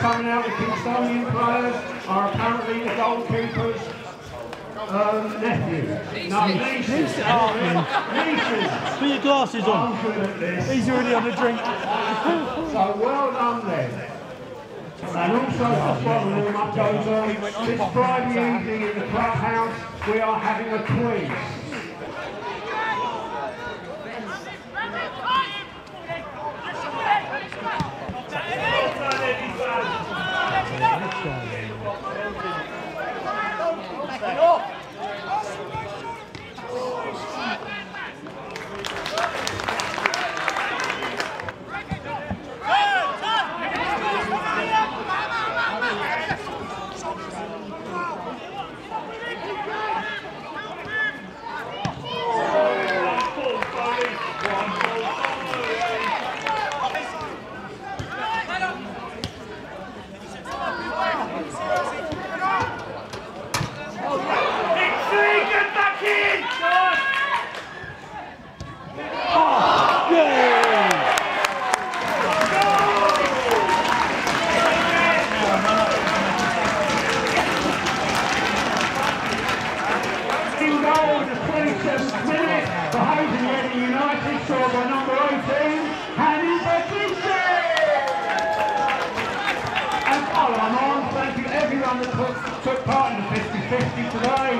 Also coming out, the Kingstonian players are apparently the goalkeeper's um, nephew. No, nieces. Nieces. Nieces. Put your glasses on. I'm good at this. He's already on the drink. So well done then. And also, just while the warm-up goes on, this Friday evening in the clubhouse, we are having a quiz. Get back in! In goal in the 27th minute, the Hayes and Yeading United scored by number 18, Hanny Batiste! And follow on, thank took, took part in the 50-50 today.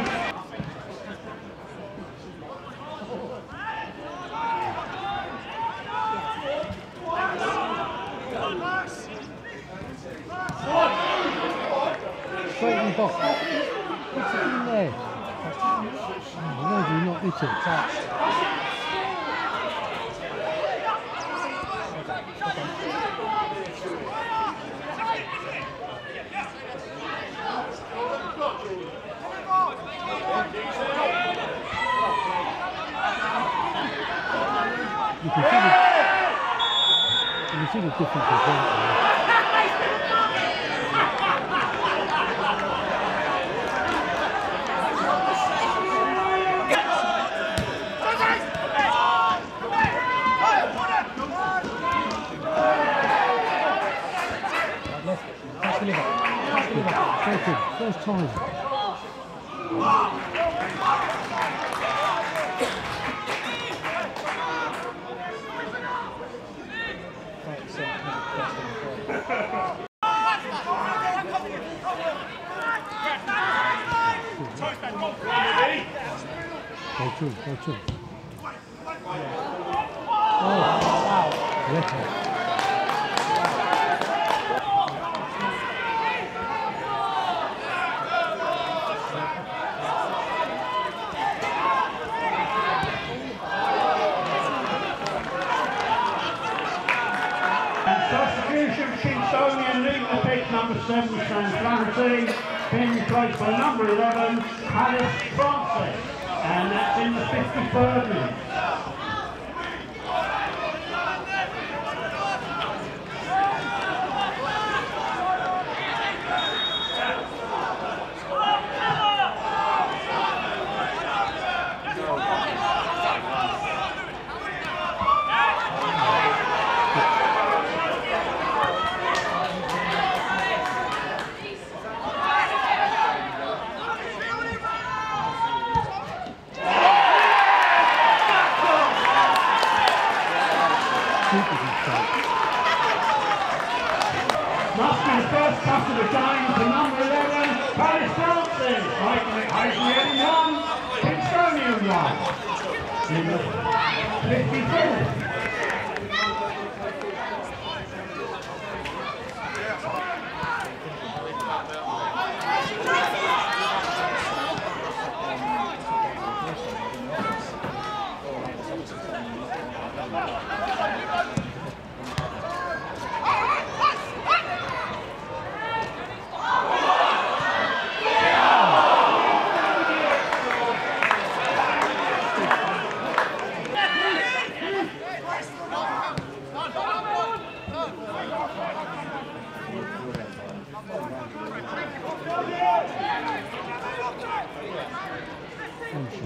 Straight in the box. What's in there? Oh, no, do not hit it. Touch. You can see the, you can see the difference deliver. First in, first time. Through. Oh, wow. Record. Substitution, Kingstonian leading the pitch, number 7, Sam Flaherty, being replaced by number 11, Alice Francis. And that's in the 53rd minute. drive. Number execution.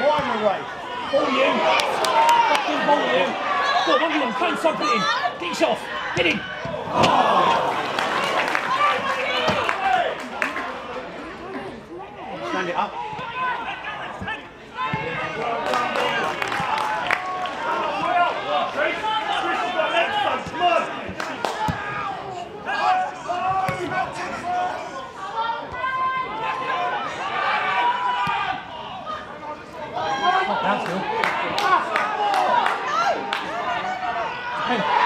Ball you! You! Go on! Get yourself! Get him. Oh. Stand it up. Fácil.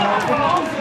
Obrigado.